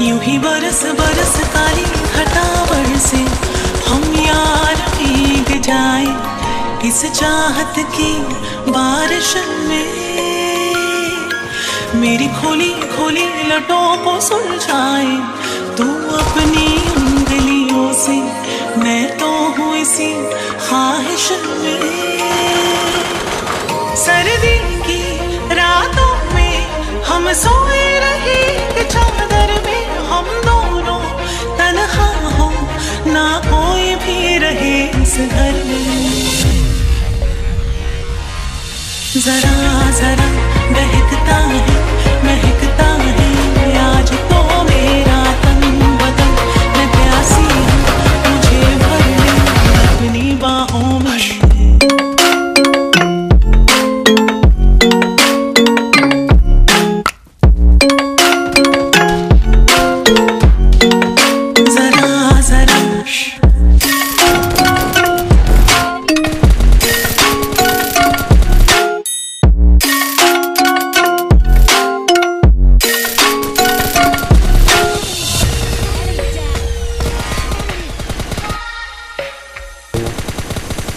यूँ ही बरस बरस काली घटावर से हम यार भीग जाए इस चाहत की बारिश में। मेरी खोली खोली लटों को सुलझाए, तू अपनी जरा जरा।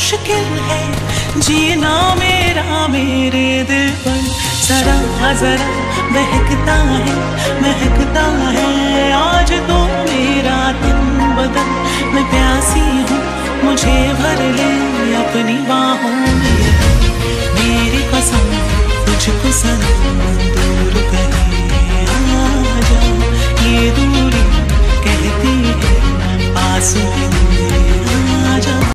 मुश्किल है। जीना मेरा, मेरे दिल पर जरा जरा बहकता है, महकता है। आज तो मेरा दिन बदल, मैं प्यासी हूँ, मुझे भर ले अपनी बाहों में। मेरी कसम, तुझको सनम